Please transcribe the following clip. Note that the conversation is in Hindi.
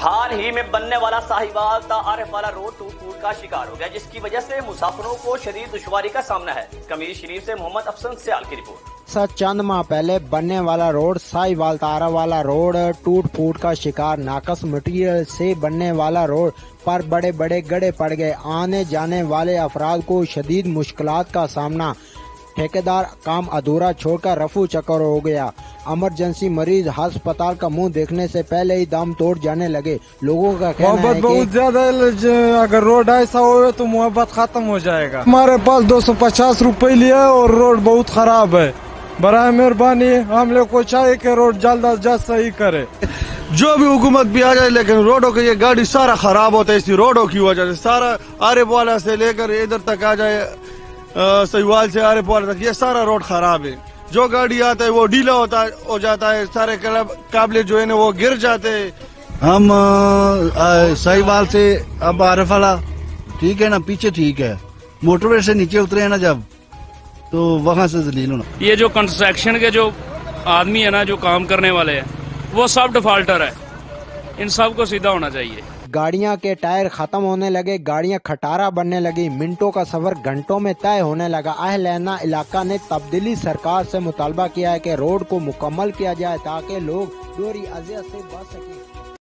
हाल ही में बनने वाला साहिवाल आरिफ वाला रोड टूट फूट का शिकार हो गया, जिसकी वजह से मुसाफिरों को शरीर दुश्वारी का सामना है। कमीर शरीफ से मोहम्मद अफसन सियाल की रिपोर्ट। सा चंद माह पहले बनने वाला रोड, साहिवाल तारा वाला रोड टूट फूट का शिकार नाकस मटेरियल से बनने वाला रोड पर बड़े बड़े गड़े पड़ गए। आने जाने वाले अफराद को शदीद मुश्किलात का सामना ठेकेदार काम अधूरा छोड़कर रफू चक्कर हो गया। इमरजेंसी मरीज़ अस्पताल का मुँह देखने से पहले ही दम तोड़ जाने लगे। लोगों का कहना मोहब्बत है बहुत ज़्यादा है, अगर रोड ऐसा हो तो मोहब्बत खत्म हो जाएगा। हमारे पास दो सौ पचास रूपए लिया और रोड बहुत खराब है। बरए मेहरबानी हम लोग को चाहिए कि रोड जल्द अज जल्द सही करे। जो भी हुकूमत भी आ जाए लेकिन रोडों की ये गाड़ी सारा खराब होता है इसी रोडों की वजह से। सारा आरिफ वाला से लेकर इधर तक आ जाए सहीवाल से आरिफ वाला तक ये सारा रोड खराब है। जो गाड़ी आता है, वो ढीला होता, हो जाता है। सारे काबले जो है ना, वो गिर जाते हैं। हम सहीवाल से, अब आरफ वाला ठीक है ना, पीछे ठीक है। मोटरवे से नीचे उतरे हैं ना जब तो वहाँ से जलील होना। ये जो कंस्ट्रक्शन के जो आदमी है ना, जो काम करने वाले हैं, वो सब डिफॉल्टर है। इन सबको सीधा होना चाहिए। गाड़ियाँ के टायर खत्म होने लगे, गाड़ियाँ खटारा बनने लगी, मिनटों का सफ़र घंटों में तय होने लगा। अहलैना इलाका ने तब्दीली सरकार से मुतालबा किया है कि रोड को मुकम्मल किया जाए ताकि लोग दूरी अजियत से बच सकें।